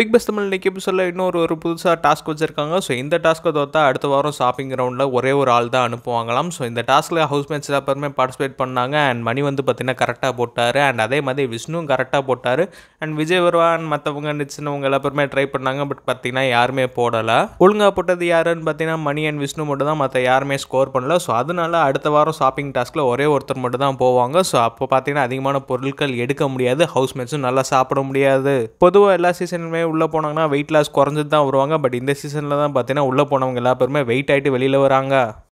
Big bus Tamil இன்றைக்கி எபிசோடில் இன்னொரு ஒரு புதுசாக டாஸ்க் வச்சுருக்காங்க. ஸோ இந்த டாஸ்க்கை தோத்தா அடுத்த வாரம் ஷாப்பிங் கிரவுண்டில் ஒரே ஒரு ஆள் தான் அனுப்புவாங்களாம். ஸோ இந்த டாஸ்க்கில் ஹவுஸ்மேட்ஸ் எல்லா எல்லாருமே பார்ட்டிசிபேட் பண்ணாங்க. அண்ட் மணி வந்து பார்த்தீங்கன்னா கரெக்டாக போட்டார். அண்ட் அதே மாதிரி விஷ்ணுவும் கரெக்டாக போட்டார். அண்ட் விஜய் வருவா அண்ட் மற்றவங்க நிச்சனவங்க எல்லாருமே ட்ரை பண்ணாங்க. பட் பார்த்தீங்கன்னா யாருமே போடலை. ஒழுங்காக போட்டது யாருன்னு பார்த்தீங்கன்னா மணி அண்ட் விஷ்ணு மட்டும் தான் மற்ற யாருமே ஸ்கோர் பண்ணல. ஸோ அதனால அடுத்த வாரம் ஷாப்பிங் டாஸ்க்கில் ஒரே ஒருத்தர் மட்டும் தான் போவாங்க. ஸோ அப்போ பார்த்தீங்கன்னா அதிகமான பொருட்கள் எடுக்க முடியாது. ஹவுஸ் மேட்ச்சும் நல்லா சாப்பிட முடியாது. பொதுவாக எல்லா சீசனுமே உள்ளே போனாங்கன்னா வெயிட் லாஸ் குறைஞ்சது தான் வருவாங்க. பட் இந்த சீசனில் தான் பார்த்தீங்கன்னா உள்ளே போனவங்க எல்லா பேருமே வெயிட் ஆகிட்டு வெளியில் வராங்க.